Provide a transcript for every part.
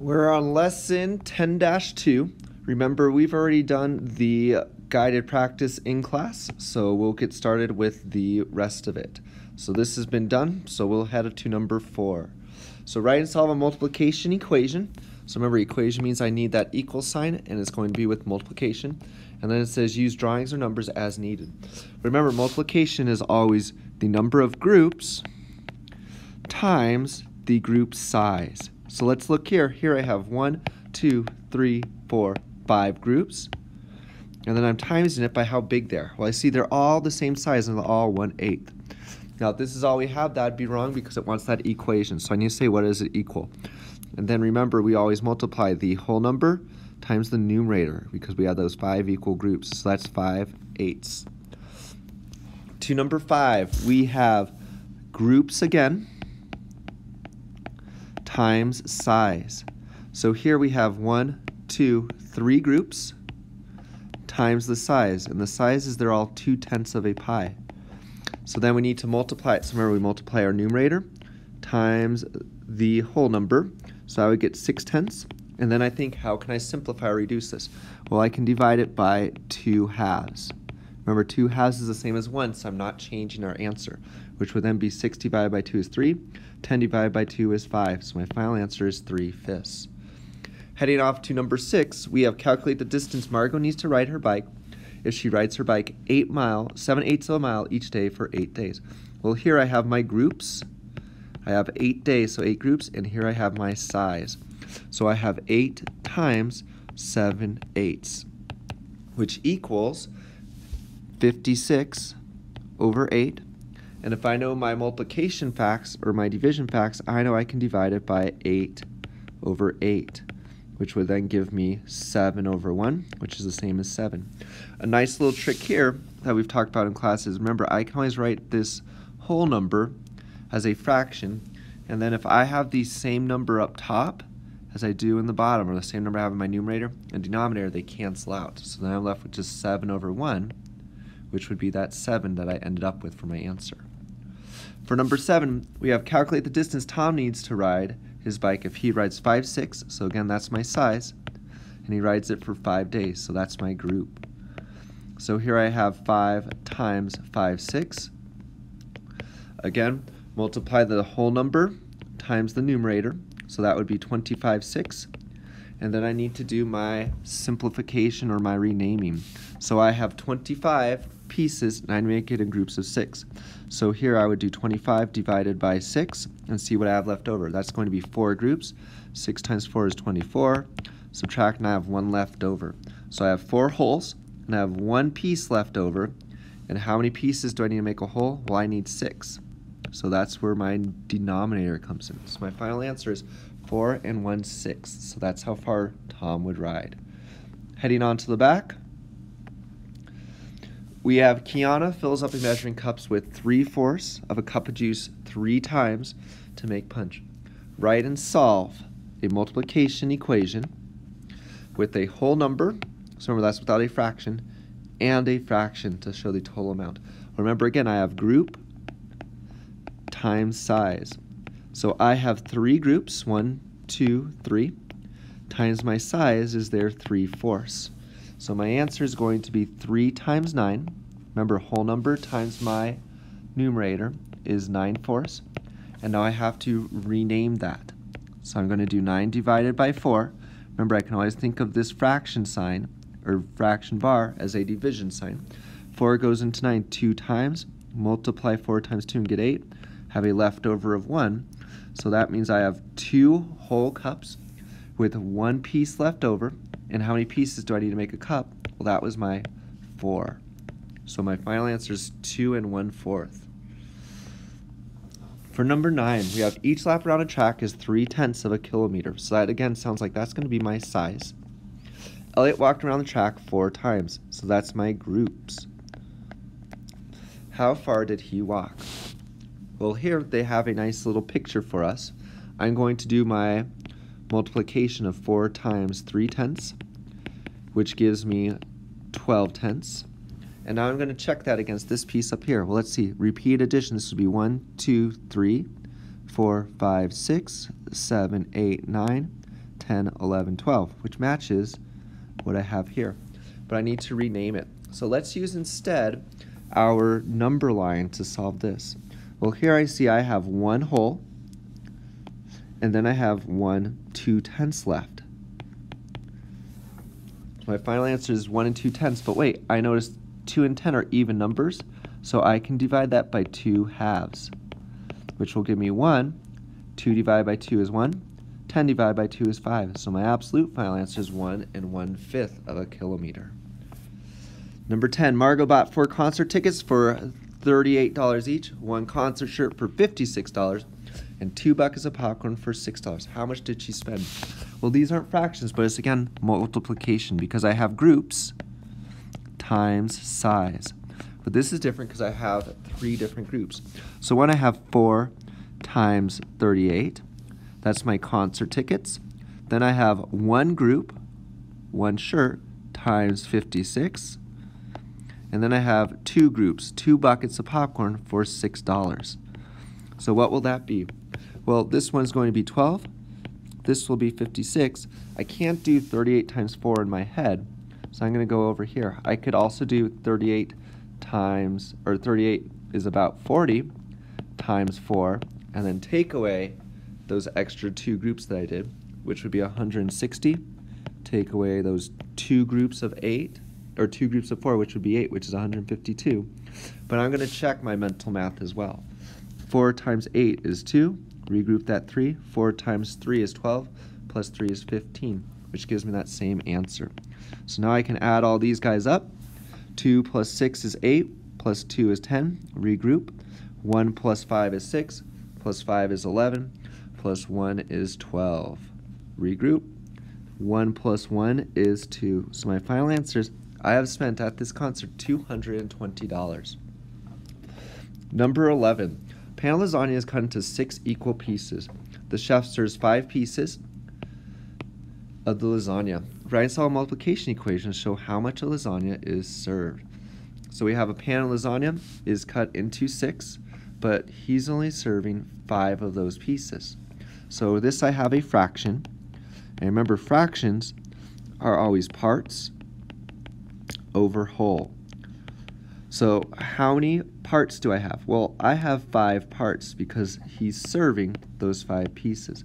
We're on lesson 10-2. Remember, we've already done the guided practice in class, so we'll get started with the rest of it. So this has been done, so we'll head to number four. So write and solve a multiplication equation. So remember, equation means I need that equal sign, and it's going to be with multiplication. And then it says use drawings or numbers as needed. Remember, multiplication is always the number of groups times the group size. So let's look here. Here I have one, two, three, four, five groups. And then I'm timesing it by how big they're. Well, I see they're all the same size and they're all 1 eighth. Now, if this is all we have, that'd be wrong because it wants that equation. So I need to say what is it equal. And then remember, we always multiply the whole number times the numerator because we have those five equal groups. So that's 5 eighths. To number 5, we have groups again times size. So here we have one, two, three groups times the size. And the size is they're all 2 tenths of a pie. So then we need to multiply it. So remember we multiply our numerator times the whole number. So I would get 6 tenths. And then I think, how can I simplify or reduce this? Well, I can divide it by 2 halves. Remember, 2 halves is the same as 1, so I'm not changing our answer, which would then be 6 divided by 2 is 3. 10 divided by 2 is 5, so my final answer is 3 fifths. Heading off to number 6, we have calculate the distance Margot needs to ride her bike if she rides her bike 8 mile, 7 eighths of a mile each day for 8 days. Well, here I have my groups. I have 8 days, so 8 groups, and here I have my size. So I have 8 times 7 eighths, which equals 56 over 8 and if I know my multiplication facts or my division facts, I know I can divide it by 8 over 8, which would then give me 7 over 1, which is the same as 7. A nice little trick here that we've talked about in classes, remember I can always write this whole number as a fraction, and then if I have the same number up top as I do in the bottom, or the same number I have in my numerator and denominator, they cancel out. So then I'm left with just 7 over 1, which would be that 7 that I ended up with for my answer. For number seven, we have calculate the distance Tom needs to ride his bike if he rides 5, 6, so again, that's my size, and he rides it for five days, so that's my group. So here I have 5 times 5, 6. Again, multiply the whole number times the numerator, so that would be 25, 6. And then I need to do my simplification or my renaming. So I have 25 pieces and I make it in groups of 6. So here I would do 25 divided by 6 and see what I have left over. That's going to be 4 groups. 6 times 4 is 24. Subtract and I have 1 left over. So I have 4 wholes and I have 1 piece left over. And how many pieces do I need to make a whole? Well, I need 6. So that's where my denominator comes in. So my final answer is 4 and 1 sixth. So that's how far Tom would ride. Heading on to the back. We have Kiana fills up a measuring cups with three fourths of a cup of juice three times to make punch. Write and solve a multiplication equation with a whole number, so remember that's without a fraction, and a fraction to show the total amount. Remember again, I have group times size. So I have three groups, one, two, three, times my size is their three fourths. So my answer is going to be 3 times 9. Remember, whole number times my numerator is 9 fourths. And now I have to rename that. So I'm going to do 9 divided by 4. Remember, I can always think of this fraction sign, or fraction bar, as a division sign. 4 goes into 9 two times. Multiply 4 times 2 and get 8. Have a leftover of 1. So that means I have two whole cups with one piece left over. And how many pieces do I need to make a cup? Well, that was my four. So my final answer is two and one fourth. For number nine, we have each lap around a track is three tenths of a kilometer. So that again sounds like that's going to be my size. Elliot walked around the track four times. So that's my groups. How far did he walk? Well, here they have a nice little picture for us. I'm going to do my multiplication of 4 times 3 tenths, which gives me 12 tenths. And now I'm going to check that against this piece up here. Well, let's see. Repeat addition. This would be 1, 2, 3, 4, 5, 6, 7, 8, 9, 10, 11, 12, which matches what I have here. But I need to rename it. So let's use instead our number line to solve this. Well, here I see I have one whole, and then I have one two tenths left. My final answer is one and two tenths, but wait, I noticed two and ten are even numbers, so I can divide that by two halves, which will give me one. Two divided by two is one. 10 divided by 2 is 5. So my absolute final answer is 1 and 1 fifth of a kilometer. Number 10, Margot bought four concert tickets for $38 each, one concert shirt for $56, and two buckets of popcorn for $6. How much did she spend? Well, these aren't fractions, but it's again multiplication because I have groups times size. But this is different because I have three different groups. So when I have 4 times 38, that's my concert tickets. Then I have one group, one shirt, times 56. And then I have two groups, two buckets of popcorn for $6. So what will that be? Well, this one's going to be 12. This will be 56. I can't do 38 times 4 in my head, so I'm going to go over here. I could also do 38 times, or 38 is about 40 times 4, and then take away those extra two groups that I did, which would be 160. Take away those two groups of 8, or two groups of 4, which would be 8, which is 152. But I'm going to check my mental math as well. 4 times 8 is 2. Regroup that 3. 4 times 3 is 12, plus 3 is 15, which gives me that same answer. So now I can add all these guys up. 2 plus 6 is 8, plus 2 is 10. Regroup. 1 plus 5 is 6, plus 5 is 11, plus 1 is 12. Regroup. 1 plus 1 is 2. So my final answer is I have spent at this concert $220. Number 11. Pan lasagna is cut into six equal pieces. The chef serves five pieces of the lasagna. Write and solve multiplication equations show how much a lasagna is served. So we have a pan of lasagna is cut into six, but he's only serving five of those pieces. So this I have a fraction. And remember, fractions are always parts over whole. So how many parts do I have? Well, I have five parts because he's serving those five pieces.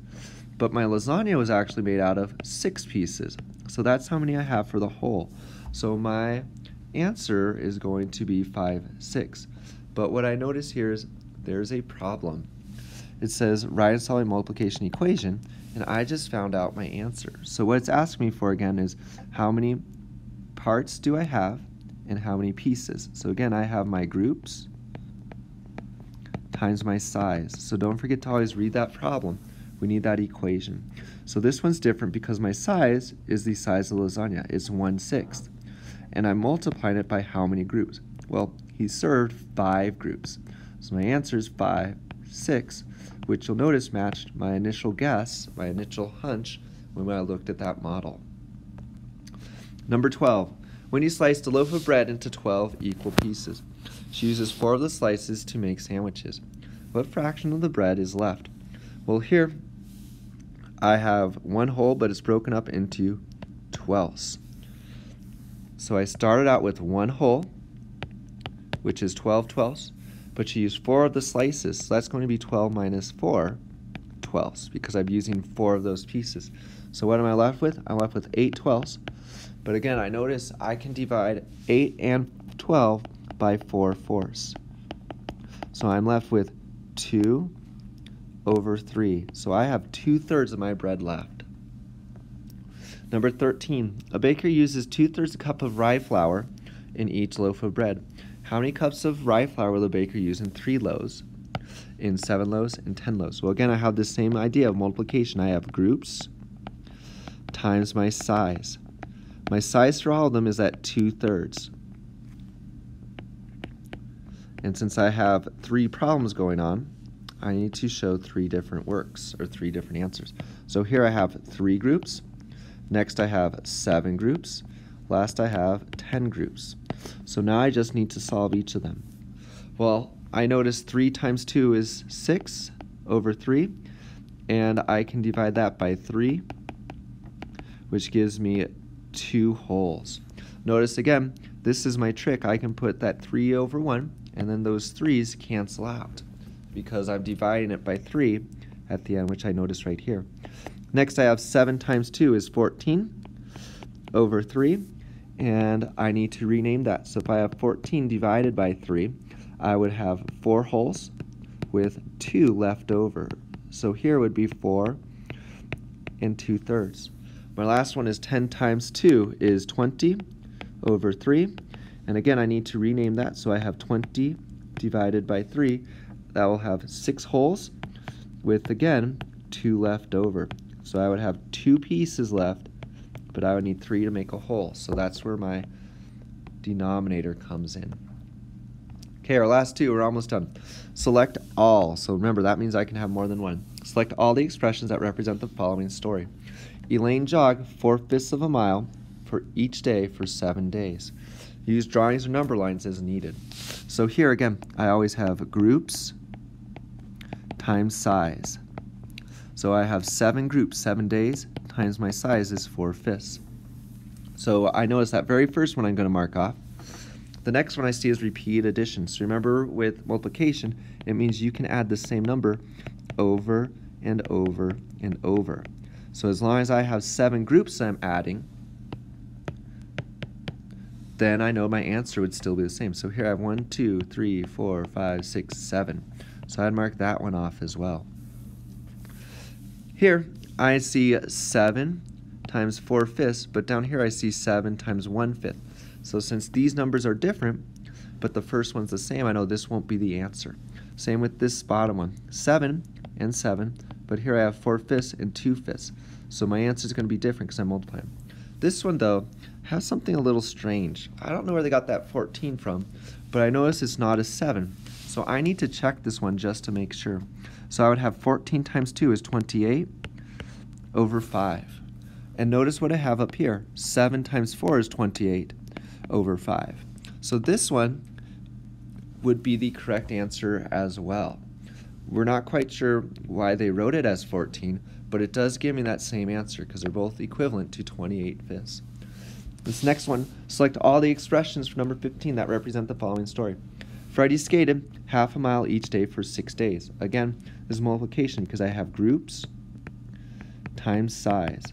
But my lasagna was actually made out of six pieces. So that's how many I have for the whole. So my answer is going to be 5, 6. But what I notice here is there's a problem it says write a solid multiplication equation, and I just found out my answer. So what it's asking me for again is how many parts do I have and how many pieces. So again, I have my groups times my size. So don't forget to always read that problem. We need that equation. So this one's different because my size is the size of lasagna. It's 1 sixth. And I'm multiplying it by how many groups? Well, he served five groups. So my answer is 5, 6 which you'll notice matched my initial guess, my initial hunch, when I looked at that model. Number 12. Winnie sliced a loaf of bread into 12 equal pieces. She uses four of the slices to make sandwiches. What fraction of the bread is left? Well, here I have one whole, but it's broken up into twelfths. So I started out with one whole, which is 12 twelfths but she used four of the slices, so that's going to be 12 minus 4 twelfths because I'm using four of those pieces. So what am I left with? I'm left with 8 twelfths. But again, I notice I can divide 8 and 12 by 4 fourths. So I'm left with 2 over 3. So I have 2 thirds of my bread left. Number 13, a baker uses 2 thirds a cup of rye flour in each loaf of bread. How many cups of rye flour will the baker use in three loaves, in seven loaves, and ten loaves? Well, again, I have the same idea of multiplication. I have groups times my size. My size for all of them is at two-thirds. And since I have three problems going on, I need to show three different works, or three different answers. So here I have three groups. Next I have seven groups. Last I have 10 groups. So now I just need to solve each of them. Well, I notice 3 times 2 is 6 over 3, and I can divide that by 3 which gives me two wholes. Notice again, this is my trick. I can put that 3 over 1, and then those 3's cancel out because I'm dividing it by 3 at the end, which I notice right here. Next, I have 7 times 2 is 14 over 3, and I need to rename that. So if I have 14 divided by 3, I would have 4 wholes with 2 left over. So here would be 4 and 2 thirds. My last one is 10 times 2 is 20 over 3. And again, I need to rename that, so I have 20 divided by 3. That will have 6 wholes with, again, 2 left over. So I would have 2 pieces left, but I would need 3 to make a whole. So that's where my denominator comes in. Okay, our last two, we're almost done. Select all. So remember, that means I can have more than one. Select all the expressions that represent the following story. Elaine jogged four-fifths of a mile for each day for seven days. Use drawings or number lines as needed. So here again, I always have groups times size. So I have seven groups, seven days, times my size is four-fifths. So I notice that very first one I'm going to mark off. The next one I see is repeat addition. So remember with multiplication, it means you can add the same number over and over and over. So as long as I have seven groups I'm adding, then I know my answer would still be the same. So here I have one, two, three, four, five, six, seven. So I'd mark that one off as well. Here I see 7 times 4 fifths, but down here I see 7 times 1 fifth. So since these numbers are different, but the first one's the same, I know this won't be the answer. Same with this bottom one. 7 and 7, but here I have 4 fifths and 2 fifths. So my answer is going to be different because I'm multiplying. This one, though, has something a little strange. I don't know where they got that 14 from, but I notice it's not a 7. So I need to check this one just to make sure. So I would have 14 times 2 is 28 over 5. And notice what I have up here. 7 times 4 is 28 over 5. So this one would be the correct answer as well. We're not quite sure why they wrote it as 14, but it does give me that same answer because they're both equivalent to 28 fifths. This next one, select all the expressions for number 15 that represent the following story. Freddie skated half a mile each day for six days. Again, this is multiplication because I have groups times size.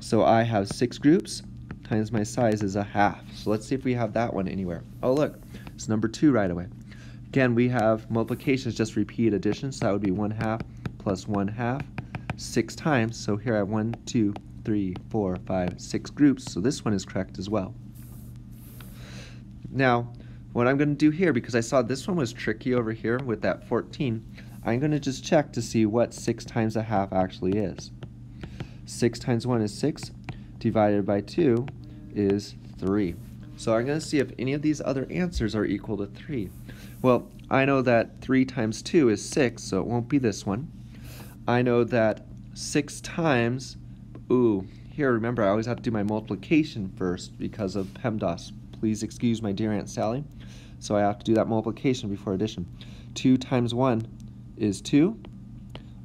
So I have six groups times my size is a half. So let's see if we have that one anywhere. Oh look, it's number two right away. Again, we have multiplications, just repeat addition, so that would be 1 half plus 1 half, 6 times. So here I have one, two, three, four, five, six groups, so this one is correct as well. Now, what I'm going to do here, because I saw this one was tricky over here with that 14, I'm going to just check to see what 6 times a half actually is. 6 times 1 is 6, divided by 2 is 3. So I'm going to see if any of these other answers are equal to 3. Well, I know that 3 times 2 is 6, so it won't be this one. I know that 6 times, ooh, here remember I always have to do my multiplication first because of PEMDAS. Please excuse my dear Aunt Sally. So I have to do that multiplication before addition. 2 times 1 is 2,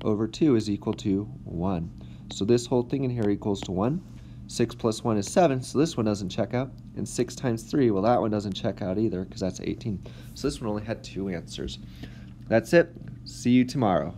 over 2 is equal to 1. So this whole thing in here equals to 1. 6 plus 1 is 7, so this one doesn't check out. And 6 times 3, well, that one doesn't check out either because that's 18. So this one only had two answers. That's it. See you tomorrow.